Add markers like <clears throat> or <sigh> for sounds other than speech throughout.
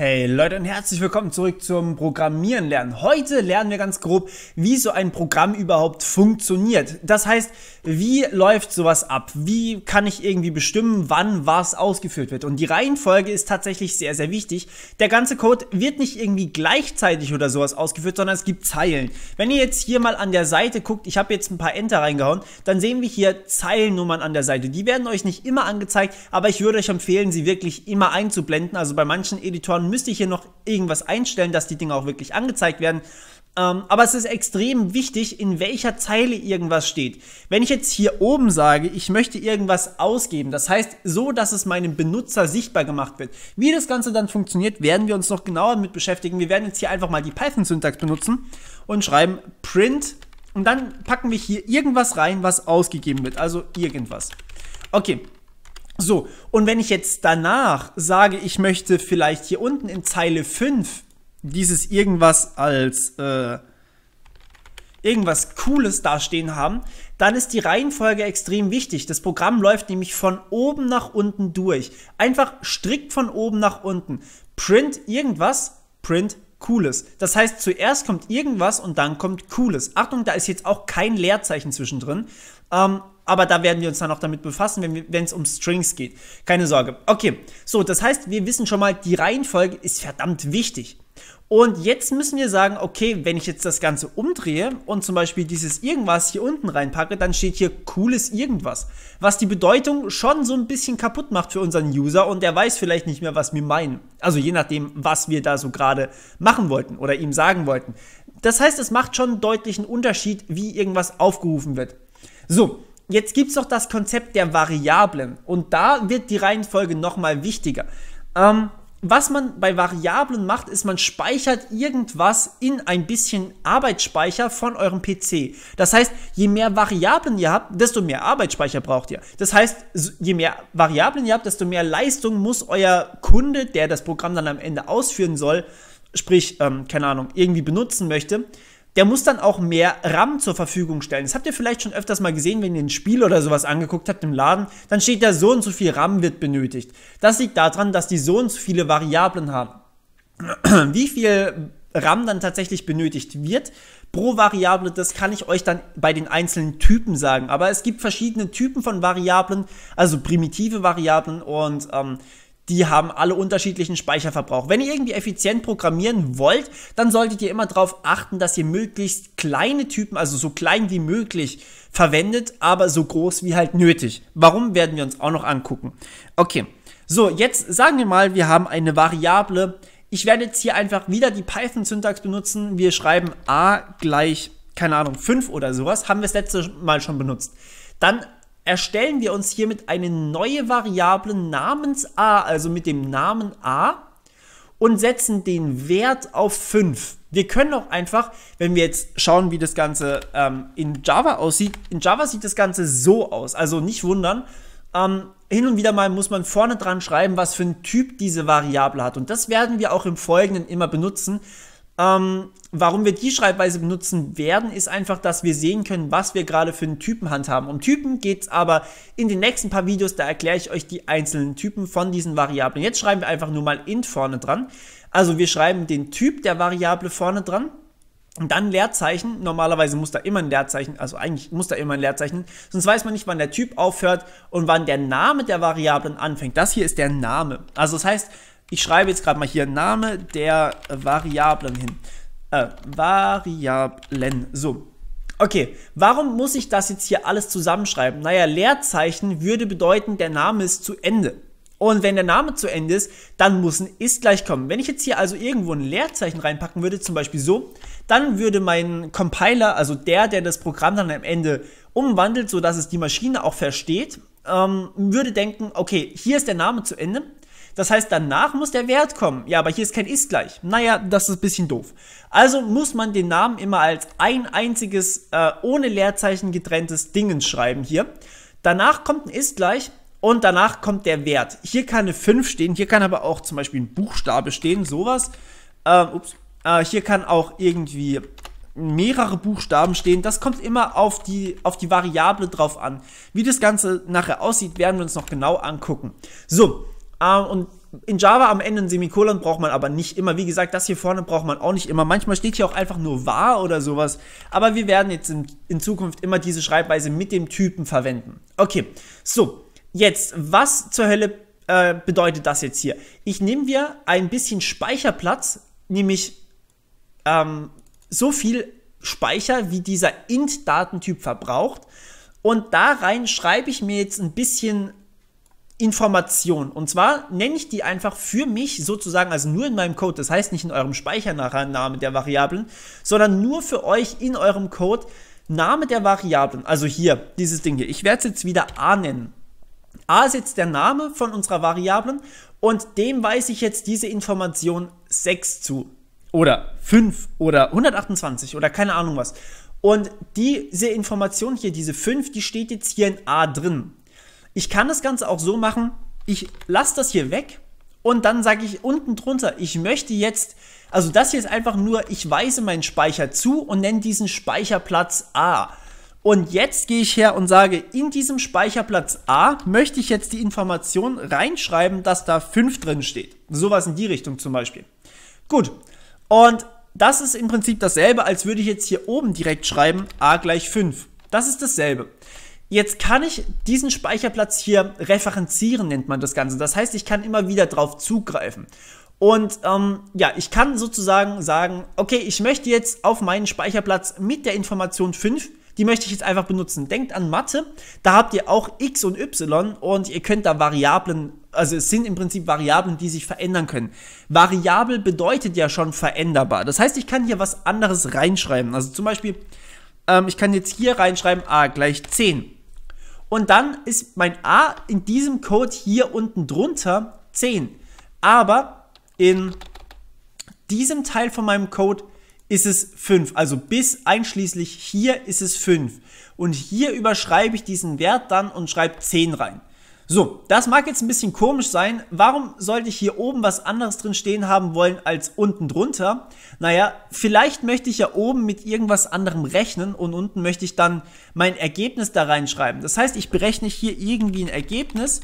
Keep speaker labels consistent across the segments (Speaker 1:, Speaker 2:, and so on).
Speaker 1: Hey Leute und herzlich willkommen zurück zum Programmieren lernen. Heute lernen wir ganz grob, wie so ein Programm überhaupt funktioniert. Das heißt, wie läuft sowas ab? Wie kann ich irgendwie bestimmen, wann was ausgeführt wird? Und die Reihenfolge ist tatsächlich sehr, sehr wichtig. Der ganze Code wird nicht irgendwie gleichzeitig oder sowas ausgeführt, sondern es gibt Zeilen. Wenn ihr jetzt hier mal an der Seite guckt, ich habe jetzt ein paar Enter reingehauen, dann sehen wir hier Zeilennummern an der Seite. Die werden euch nicht immer angezeigt, aber ich würde euch empfehlen, sie wirklich immer einzublenden. Also bei manchen Editoren müsste ich hier noch irgendwas einstellen, dass die Dinge auch wirklich angezeigt werden. Ähm, aber es ist extrem wichtig, in welcher Zeile irgendwas steht. Wenn ich jetzt hier oben sage, ich möchte irgendwas ausgeben, das heißt so, dass es meinem Benutzer sichtbar gemacht wird. Wie das Ganze dann funktioniert, werden wir uns noch genauer mit beschäftigen. Wir werden jetzt hier einfach mal die Python-Syntax benutzen und schreiben print und dann packen wir hier irgendwas rein, was ausgegeben wird. Also irgendwas. Okay, so, und wenn ich jetzt danach sage, ich möchte vielleicht hier unten in Zeile 5 dieses irgendwas als äh, irgendwas Cooles dastehen haben, dann ist die Reihenfolge extrem wichtig. Das Programm läuft nämlich von oben nach unten durch. Einfach strikt von oben nach unten. Print irgendwas, print Cooles. Das heißt, zuerst kommt irgendwas und dann kommt Cooles. Achtung, da ist jetzt auch kein Leerzeichen zwischendrin. Ähm, aber da werden wir uns dann auch damit befassen, wenn es um Strings geht. Keine Sorge. Okay, so, das heißt, wir wissen schon mal, die Reihenfolge ist verdammt wichtig. Und jetzt müssen wir sagen, okay, wenn ich jetzt das Ganze umdrehe und zum Beispiel dieses irgendwas hier unten reinpacke, dann steht hier cooles irgendwas. Was die Bedeutung schon so ein bisschen kaputt macht für unseren User und der weiß vielleicht nicht mehr, was wir meinen. Also je nachdem, was wir da so gerade machen wollten oder ihm sagen wollten. Das heißt, es macht schon einen deutlichen Unterschied, wie irgendwas aufgerufen wird. So, Jetzt gibt es noch das Konzept der Variablen und da wird die Reihenfolge nochmal wichtiger. Ähm, was man bei Variablen macht, ist, man speichert irgendwas in ein bisschen Arbeitsspeicher von eurem PC. Das heißt, je mehr Variablen ihr habt, desto mehr Arbeitsspeicher braucht ihr. Das heißt, je mehr Variablen ihr habt, desto mehr Leistung muss euer Kunde, der das Programm dann am Ende ausführen soll, sprich, ähm, keine Ahnung, irgendwie benutzen möchte, der muss dann auch mehr RAM zur Verfügung stellen. Das habt ihr vielleicht schon öfters mal gesehen, wenn ihr ein Spiel oder sowas angeguckt habt im Laden, dann steht da so und so viel RAM wird benötigt. Das liegt daran, dass die so und so viele Variablen haben. <clears throat> Wie viel RAM dann tatsächlich benötigt wird pro Variable, das kann ich euch dann bei den einzelnen Typen sagen. Aber es gibt verschiedene Typen von Variablen, also primitive Variablen und ähm, die haben alle unterschiedlichen Speicherverbrauch. Wenn ihr irgendwie effizient programmieren wollt, dann solltet ihr immer darauf achten, dass ihr möglichst kleine Typen, also so klein wie möglich, verwendet, aber so groß wie halt nötig. Warum werden wir uns auch noch angucken. Okay, so jetzt sagen wir mal, wir haben eine Variable. Ich werde jetzt hier einfach wieder die Python-Syntax benutzen. Wir schreiben a gleich, keine Ahnung, 5 oder sowas. Haben wir das letzte Mal schon benutzt. Dann erstellen wir uns hiermit eine neue Variable namens a, also mit dem Namen a und setzen den Wert auf 5. Wir können auch einfach, wenn wir jetzt schauen, wie das Ganze ähm, in Java aussieht, in Java sieht das Ganze so aus, also nicht wundern. Ähm, hin und wieder mal muss man vorne dran schreiben, was für ein Typ diese Variable hat. Und das werden wir auch im Folgenden immer benutzen, ähm, warum wir die Schreibweise benutzen werden, ist einfach, dass wir sehen können, was wir gerade für einen Typen handhaben. Um Typen geht es aber in den nächsten paar Videos, da erkläre ich euch die einzelnen Typen von diesen Variablen. Jetzt schreiben wir einfach nur mal int vorne dran. Also wir schreiben den Typ der Variable vorne dran. Und dann Leerzeichen. Normalerweise muss da immer ein Leerzeichen, also eigentlich muss da immer ein Leerzeichen, sonst weiß man nicht, wann der Typ aufhört und wann der Name der Variablen anfängt. Das hier ist der Name. Also das heißt, ich schreibe jetzt gerade mal hier Name der Variablen hin. Äh, Variablen. So. Okay, warum muss ich das jetzt hier alles zusammenschreiben? Naja, Leerzeichen würde bedeuten, der Name ist zu Ende. Und wenn der Name zu Ende ist, dann muss ein ist gleich kommen. Wenn ich jetzt hier also irgendwo ein Leerzeichen reinpacken würde, zum Beispiel so, dann würde mein Compiler, also der, der das Programm dann am Ende umwandelt, sodass es die Maschine auch versteht, ähm, würde denken, okay, hier ist der Name zu Ende, das heißt, danach muss der Wert kommen. Ja, aber hier ist kein ist gleich. Naja, das ist ein bisschen doof. Also muss man den Namen immer als ein einziges, äh, ohne Leerzeichen getrenntes Dingens schreiben hier. Danach kommt ein ist gleich und danach kommt der Wert. Hier kann eine 5 stehen, hier kann aber auch zum Beispiel ein Buchstabe stehen, sowas. Äh, ups. Äh, hier kann auch irgendwie mehrere Buchstaben stehen. Das kommt immer auf die, auf die Variable drauf an. Wie das Ganze nachher aussieht, werden wir uns noch genau angucken. So, ähm, und in Java am Ende ein Semikolon braucht man aber nicht immer. Wie gesagt, das hier vorne braucht man auch nicht immer. Manchmal steht hier auch einfach nur wahr oder sowas. Aber wir werden jetzt in, in Zukunft immer diese Schreibweise mit dem Typen verwenden. Okay, so, jetzt, was zur Hölle äh, bedeutet das jetzt hier? Ich nehme mir ein bisschen Speicherplatz, nämlich ähm, so viel Speicher, wie dieser int-Datentyp verbraucht. Und da rein schreibe ich mir jetzt ein bisschen Information. Und zwar nenne ich die einfach für mich sozusagen, also nur in meinem Code. Das heißt nicht in eurem Speichername der Variablen, sondern nur für euch in eurem Code Name der Variablen. Also hier, dieses Ding hier. Ich werde es jetzt wieder A nennen. A ist jetzt der Name von unserer Variablen und dem weise ich jetzt diese Information 6 zu. Oder 5 oder 128 oder keine Ahnung was. Und diese Information hier, diese 5, die steht jetzt hier in A drin. Ich kann das Ganze auch so machen, ich lasse das hier weg und dann sage ich unten drunter, ich möchte jetzt, also das hier ist einfach nur, ich weise meinen Speicher zu und nenne diesen Speicherplatz A. Und jetzt gehe ich her und sage, in diesem Speicherplatz A möchte ich jetzt die Information reinschreiben, dass da 5 drin steht. Sowas in die Richtung zum Beispiel. Gut. Und das ist im Prinzip dasselbe, als würde ich jetzt hier oben direkt schreiben, A gleich 5. Das ist dasselbe. Jetzt kann ich diesen Speicherplatz hier referenzieren, nennt man das Ganze. Das heißt, ich kann immer wieder drauf zugreifen. Und ähm, ja, ich kann sozusagen sagen, okay, ich möchte jetzt auf meinen Speicherplatz mit der Information 5, die möchte ich jetzt einfach benutzen. Denkt an Mathe, da habt ihr auch x und y und ihr könnt da Variablen, also es sind im Prinzip Variablen, die sich verändern können. Variabel bedeutet ja schon veränderbar. Das heißt, ich kann hier was anderes reinschreiben. Also zum Beispiel, ähm, ich kann jetzt hier reinschreiben, a gleich 10. Und dann ist mein A in diesem Code hier unten drunter 10. Aber in diesem Teil von meinem Code ist es 5. Also bis einschließlich hier ist es 5. Und hier überschreibe ich diesen Wert dann und schreibe 10 rein. So, das mag jetzt ein bisschen komisch sein. Warum sollte ich hier oben was anderes drin stehen haben wollen als unten drunter? Naja, vielleicht möchte ich ja oben mit irgendwas anderem rechnen und unten möchte ich dann mein Ergebnis da reinschreiben. Das heißt, ich berechne hier irgendwie ein Ergebnis.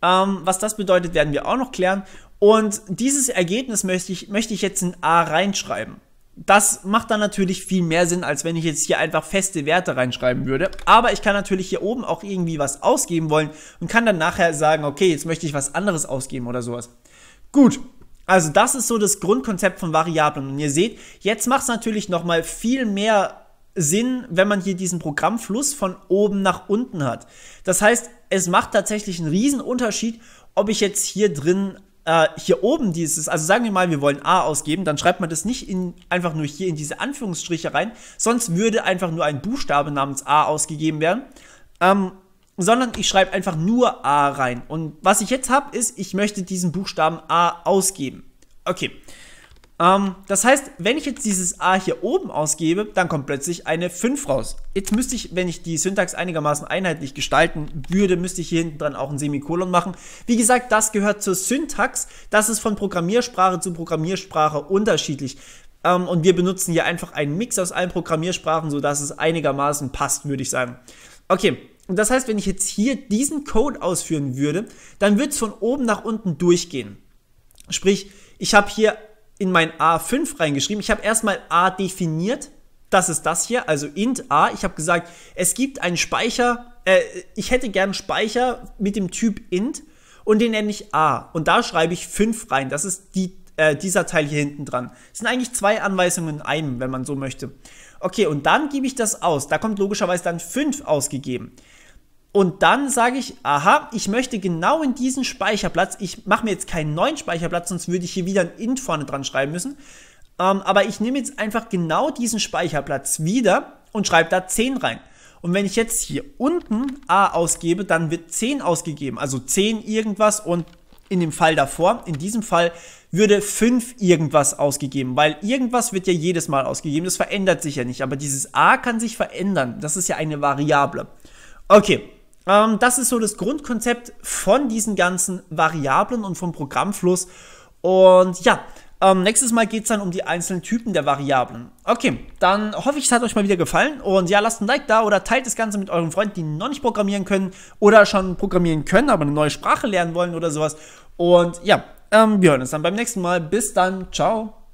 Speaker 1: Ähm, was das bedeutet, werden wir auch noch klären. Und dieses Ergebnis möchte ich, möchte ich jetzt in A reinschreiben. Das macht dann natürlich viel mehr Sinn, als wenn ich jetzt hier einfach feste Werte reinschreiben würde. Aber ich kann natürlich hier oben auch irgendwie was ausgeben wollen und kann dann nachher sagen, okay, jetzt möchte ich was anderes ausgeben oder sowas. Gut, also das ist so das Grundkonzept von Variablen. Und ihr seht, jetzt macht es natürlich nochmal viel mehr Sinn, wenn man hier diesen Programmfluss von oben nach unten hat. Das heißt, es macht tatsächlich einen riesen Unterschied, ob ich jetzt hier drin äh, hier oben dieses, also sagen wir mal, wir wollen A ausgeben, dann schreibt man das nicht in, einfach nur hier in diese Anführungsstriche rein, sonst würde einfach nur ein Buchstabe namens A ausgegeben werden. Ähm, sondern ich schreibe einfach nur A rein. Und was ich jetzt habe, ist, ich möchte diesen Buchstaben A ausgeben. Okay. Ähm, das heißt, wenn ich jetzt dieses A hier oben ausgebe, dann kommt plötzlich eine 5 raus. Jetzt müsste ich, wenn ich die Syntax einigermaßen einheitlich gestalten würde, müsste ich hier hinten dran auch ein Semikolon machen. Wie gesagt, das gehört zur Syntax. Das ist von Programmiersprache zu Programmiersprache unterschiedlich. Ähm, und wir benutzen hier einfach einen Mix aus allen Programmiersprachen, sodass es einigermaßen passt, würde ich sagen. Okay, und das heißt, wenn ich jetzt hier diesen Code ausführen würde, dann wird es von oben nach unten durchgehen. Sprich, ich habe hier in mein A5 reingeschrieben. Ich habe erstmal A definiert. Das ist das hier, also int A. Ich habe gesagt, es gibt einen Speicher, äh, ich hätte gern Speicher mit dem Typ int und den nenne ich A. Und da schreibe ich 5 rein. Das ist die, äh, dieser Teil hier hinten dran. Das sind eigentlich zwei Anweisungen in einem, wenn man so möchte. Okay, und dann gebe ich das aus. Da kommt logischerweise dann 5 ausgegeben. Und dann sage ich, aha, ich möchte genau in diesen Speicherplatz, ich mache mir jetzt keinen neuen Speicherplatz, sonst würde ich hier wieder ein int vorne dran schreiben müssen. Ähm, aber ich nehme jetzt einfach genau diesen Speicherplatz wieder und schreibe da 10 rein. Und wenn ich jetzt hier unten a ausgebe, dann wird 10 ausgegeben. Also 10 irgendwas und in dem Fall davor, in diesem Fall, würde 5 irgendwas ausgegeben, weil irgendwas wird ja jedes Mal ausgegeben. Das verändert sich ja nicht, aber dieses a kann sich verändern. Das ist ja eine Variable. Okay, ähm, das ist so das Grundkonzept von diesen ganzen Variablen und vom Programmfluss. Und ja, Ähm, nächstes Mal geht es dann um die einzelnen Typen der Variablen. Okay, dann hoffe ich, es hat euch mal wieder gefallen. Und ja, lasst ein Like da oder teilt das Ganze mit euren Freunden, die noch nicht programmieren können oder schon programmieren können, aber eine neue Sprache lernen wollen oder sowas. Und ja, ähm, wir hören uns dann beim nächsten Mal. Bis dann. Ciao.